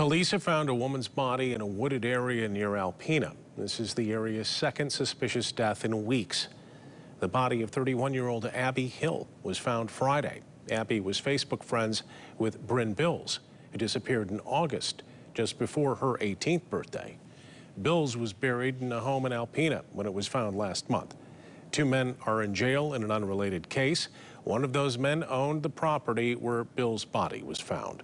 Police have found a woman's body in a wooded area near Alpena. This is the area's second suspicious death in weeks. The body of 31-year-old Abby Hill was found Friday. Abby was Facebook friends with Bryn Bills, who disappeared in August, just before her 18th birthday. Bills was buried in a home in Alpena when it was found last month. Two men are in jail in an unrelated case. One of those men owned the property where Bills' body was found.